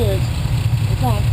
it is. It's on.